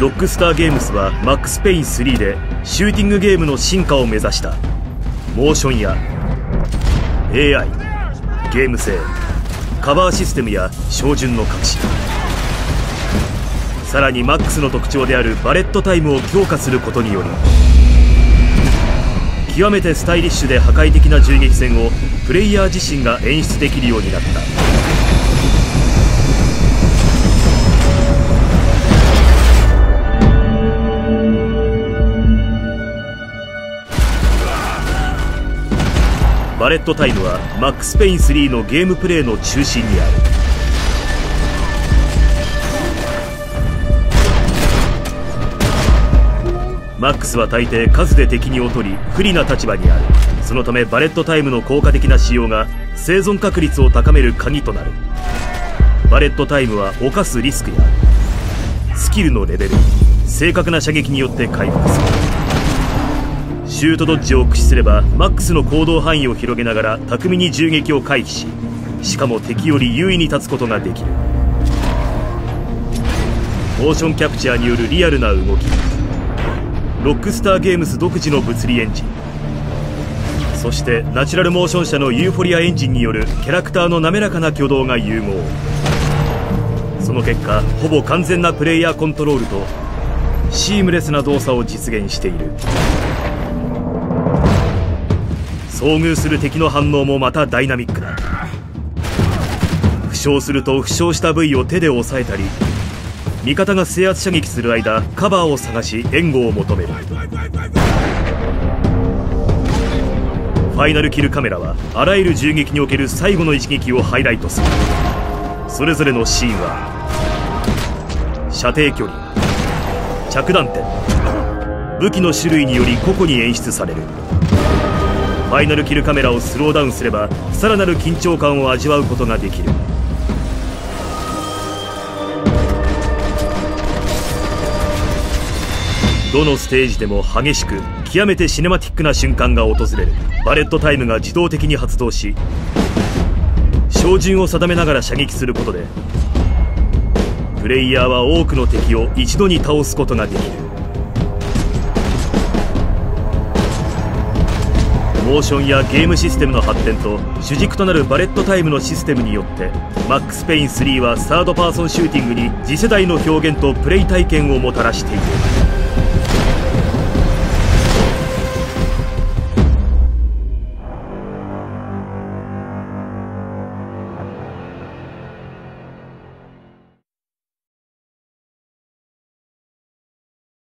ロックスターゲームスはマックスペイン3でシューティングゲームの進化を目指した。モーションや AI ゲーム性カバーシステムや照準の隠し。さらにマックスの特徴であるバレットタイムを強化することにより極めてスタイリッシュで破壊的な銃撃戦をプレイヤー自身が演出できるようになった。バレットタイムはマックスペイン3のゲームプレイの中心にある。マックスは大抵数で敵に劣り不利な立場にある。そのためバレットタイムの効果的な使用が生存確率を高める鍵となる。バレットタイムは犯すリスクやスキルのレベル正確な射撃によって回復する。シュートドッジを駆使すればマックスの行動範囲を広げながら巧みに銃撃を回避ししかも敵より優位に立つことができる。モーションキャプチャーによるリアルな動き。ロックスターゲームズ独自の物理エンジン。そしてナチュラルモーション社のユーフォリアエンジンによるキャラクターの滑らかな挙動が融合。その結果ほぼ完全なプレイヤーコントロールとシームレスな動作を実現している。遭遇する敵の反応もまたダイナミックだ。負傷すると負傷した部位を手で押さえたり味方が制圧射撃する間カバーを探し援護を求める。ファイナルキルカメラはあらゆる銃撃における最後の一撃をハイライトする。それぞれのシーンは射程距離着弾点武器の種類により個々に演出される。ファイナルキルカメラをスローダウンすればさらなる緊張感を味わうことができる。どのステージでも激しく極めてシネマティックな瞬間が訪れる。バレットタイムが自動的に発動し照準を定めながら射撃することでプレイヤーは多くの敵を一度に倒すことができる。モーションやゲームシステムの発展と主軸となるバレットタイムのシステムによってマックス・ペイン3はサードパーソンシューティングに次世代の表現とプレイ体験をもたらしている。